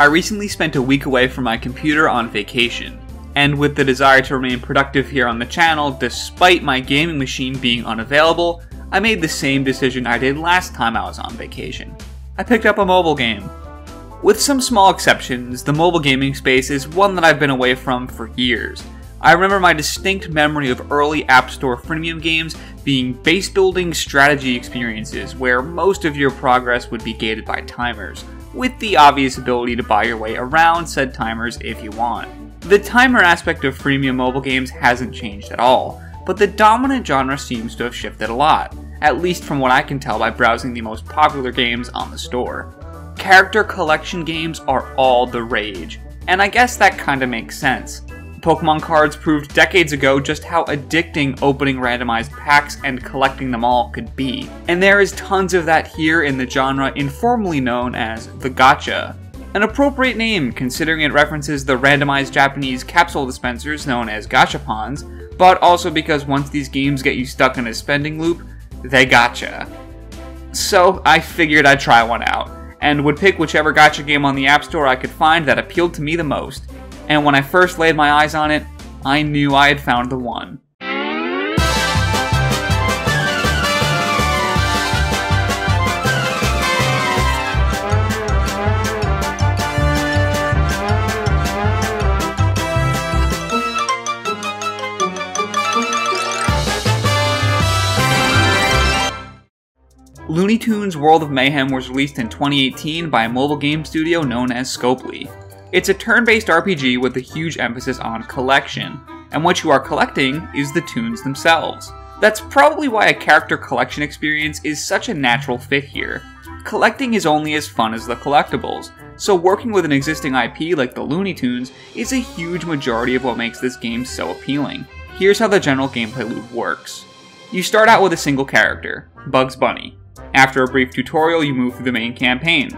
I recently spent a week away from my computer on vacation, and with the desire to remain productive here on the channel despite my gaming machine being unavailable, I made the same decision I did last time I was on vacation. I picked up a mobile game. With some small exceptions, the mobile gaming space is one that I've been away from for years. I remember my distinct memory of early App Store freemium games being base building strategy experiences where most of your progress would be gated by timers, with the obvious ability to buy your way around said timers if you want. The timer aspect of freemium mobile games hasn't changed at all, but the dominant genre seems to have shifted a lot, at least from what I can tell by browsing the most popular games on the store. Character collection games are all the rage, and I guess that kinda makes sense. Pokemon cards proved decades ago just how addicting opening randomized packs and collecting them all could be. And there is tons of that here in the genre informally known as the gacha. An appropriate name considering it references the randomized Japanese capsule dispensers known as gachapons, but also because once these games get you stuck in a spending loop, they gotcha. So I figured I'd try one out, and would pick whichever gacha game on the App Store I could find that appealed to me the most, and when I first laid my eyes on it, I knew I had found the one. Looney Tunes World of Mayhem was released in 2018 by a mobile game studio known as Scopely. It's a turn based RPG with a huge emphasis on collection, and what you are collecting is the toons themselves. That's probably why a character collection experience is such a natural fit here. Collecting is only as fun as the collectibles, so working with an existing IP like the Looney Tunes is a huge majority of what makes this game so appealing. Here's how the general gameplay loop works. You start out with a single character, Bugs Bunny. After a brief tutorial, you move through the main campaign,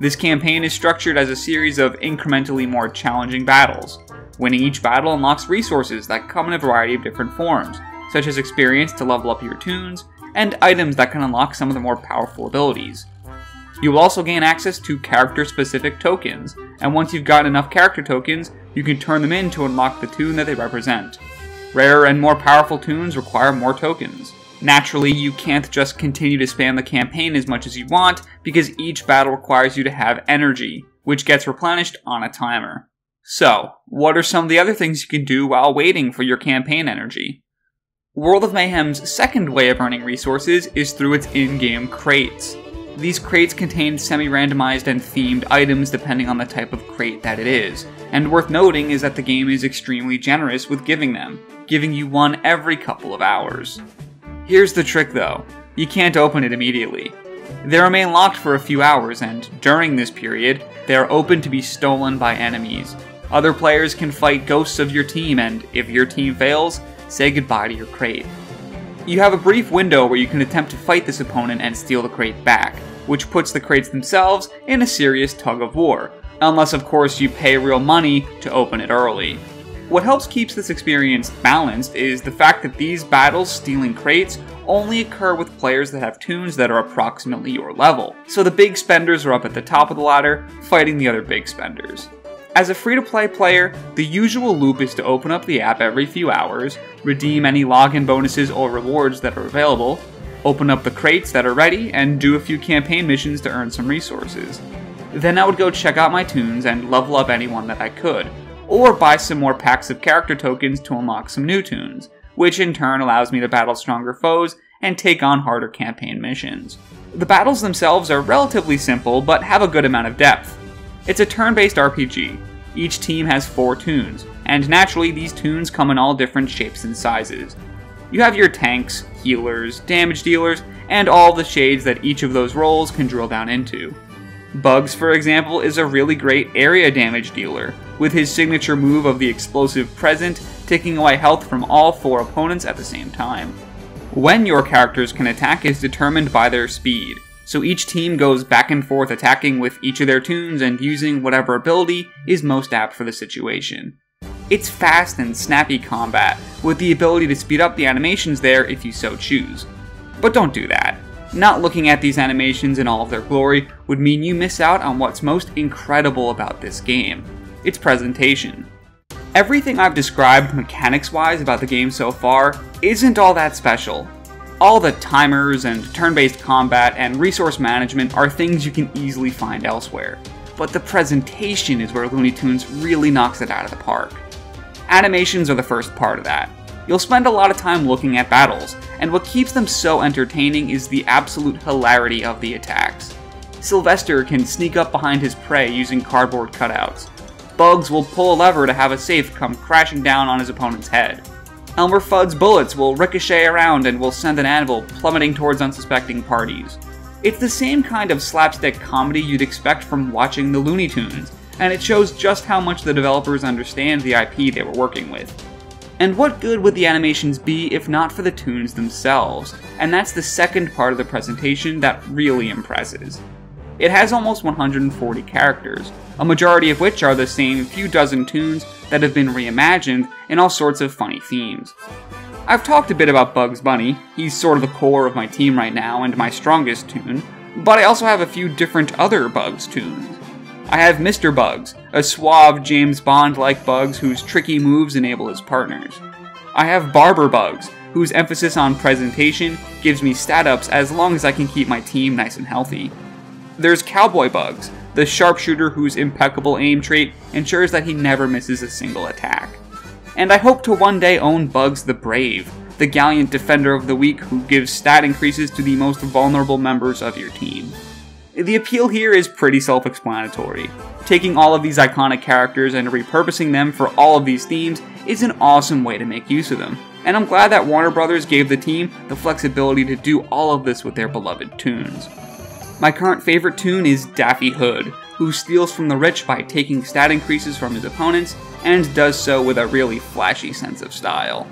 this campaign is structured as a series of incrementally more challenging battles. Winning each battle unlocks resources that come in a variety of different forms, such as experience to level up your toons, and items that can unlock some of the more powerful abilities. You will also gain access to character-specific tokens, and once you've gotten enough character tokens, you can turn them in to unlock the toon that they represent. Rarer and more powerful toons require more tokens. Naturally, you can't just continue to spam the campaign as much as you want, because each battle requires you to have energy, which gets replenished on a timer. So, what are some of the other things you can do while waiting for your campaign energy? World of Mayhem's second way of earning resources is through its in-game crates. These crates contain semi-randomized and themed items depending on the type of crate that it is, and worth noting is that the game is extremely generous with giving them, giving you one every couple of hours. Here's the trick though, you can't open it immediately. They remain locked for a few hours, and during this period, they are open to be stolen by enemies. Other players can fight ghosts of your team, and if your team fails, say goodbye to your crate. You have a brief window where you can attempt to fight this opponent and steal the crate back, which puts the crates themselves in a serious tug of war, unless of course you pay real money to open it early. What helps keeps this experience balanced is the fact that these battles stealing crates only occur with players that have toons that are approximately your level. So the big spenders are up at the top of the ladder, fighting the other big spenders. As a free-to-play player, the usual loop is to open up the app every few hours, redeem any login bonuses or rewards that are available, open up the crates that are ready, and do a few campaign missions to earn some resources. Then I would go check out my toons and level up anyone that I could, or buy some more packs of character tokens to unlock some new toons, which in turn allows me to battle stronger foes and take on harder campaign missions. The battles themselves are relatively simple, but have a good amount of depth. It's a turn-based RPG. Each team has four toons, and naturally these toons come in all different shapes and sizes. You have your tanks, healers, damage dealers, and all the shades that each of those roles can drill down into. Bugs, for example, is a really great area damage dealer, with his signature move of the explosive present taking away health from all four opponents at the same time. When your characters can attack is determined by their speed, so each team goes back and forth attacking with each of their toons and using whatever ability is most apt for the situation. It's fast and snappy combat, with the ability to speed up the animations there if you so choose. But don't do that. Not looking at these animations in all of their glory would mean you miss out on what's most incredible about this game its presentation. Everything I've described mechanics wise about the game so far isn't all that special. All the timers and turn based combat and resource management are things you can easily find elsewhere, but the presentation is where Looney Tunes really knocks it out of the park. Animations are the first part of that. You'll spend a lot of time looking at battles, and what keeps them so entertaining is the absolute hilarity of the attacks. Sylvester can sneak up behind his prey using cardboard cutouts. Bugs will pull a lever to have a safe come crashing down on his opponent's head. Elmer Fudd's bullets will ricochet around and will send an anvil plummeting towards unsuspecting parties. It's the same kind of slapstick comedy you'd expect from watching the Looney Tunes, and it shows just how much the developers understand the IP they were working with. And what good would the animations be if not for the toons themselves? And that's the second part of the presentation that really impresses. It has almost 140 characters, a majority of which are the same few dozen toons that have been reimagined in all sorts of funny themes. I've talked a bit about Bugs Bunny, he's sort of the core of my team right now and my strongest toon, but I also have a few different other Bugs toons. I have Mr. Bugs, a suave James Bond like Bugs whose tricky moves enable his partners. I have Barber Bugs, whose emphasis on presentation gives me stat ups as long as I can keep my team nice and healthy. There's Cowboy Bugs, the sharpshooter whose impeccable aim trait ensures that he never misses a single attack. And I hope to one day own Bugs the Brave, the gallant defender of the weak who gives stat increases to the most vulnerable members of your team. The appeal here is pretty self explanatory. Taking all of these iconic characters and repurposing them for all of these themes is an awesome way to make use of them, and I'm glad that Warner Brothers gave the team the flexibility to do all of this with their beloved toons. My current favorite toon is Daffy Hood, who steals from the rich by taking stat increases from his opponents and does so with a really flashy sense of style.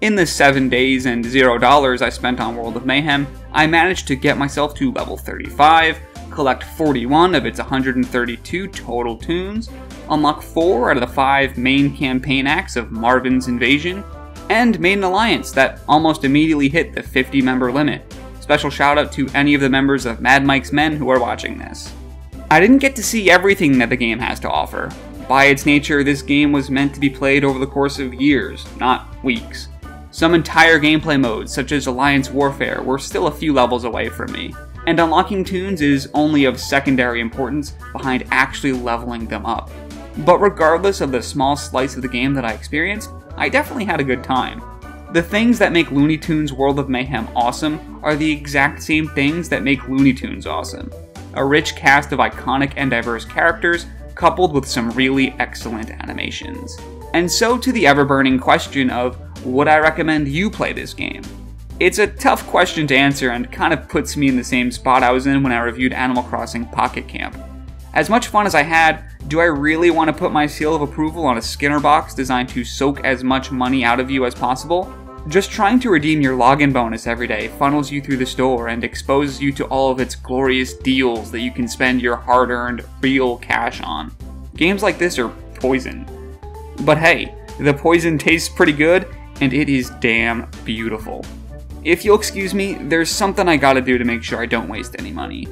In the 7 days and $0 I spent on World of Mayhem, I managed to get myself to level 35, collect 41 of its 132 total toons, unlock 4 out of the 5 main campaign acts of Marvin's Invasion, and made an alliance that almost immediately hit the 50 member limit. Special shout out to any of the members of Mad Mike's Men who are watching this. I didn't get to see everything that the game has to offer. By its nature, this game was meant to be played over the course of years, not weeks. Some entire gameplay modes, such as Alliance Warfare, were still a few levels away from me, and unlocking tunes is only of secondary importance behind actually leveling them up. But regardless of the small slice of the game that I experienced, I definitely had a good time. The things that make Looney Tunes World of Mayhem awesome are the exact same things that make Looney Tunes awesome. A rich cast of iconic and diverse characters, coupled with some really excellent animations. And so to the ever burning question of would I recommend you play this game? It's a tough question to answer and kind of puts me in the same spot I was in when I reviewed Animal Crossing Pocket Camp. As much fun as I had, do I really want to put my seal of approval on a Skinner box designed to soak as much money out of you as possible? Just trying to redeem your login bonus every day funnels you through the store and exposes you to all of its glorious deals that you can spend your hard earned, real cash on. Games like this are poison. But hey, the poison tastes pretty good, and it is damn beautiful. If you'll excuse me, there's something I gotta do to make sure I don't waste any money.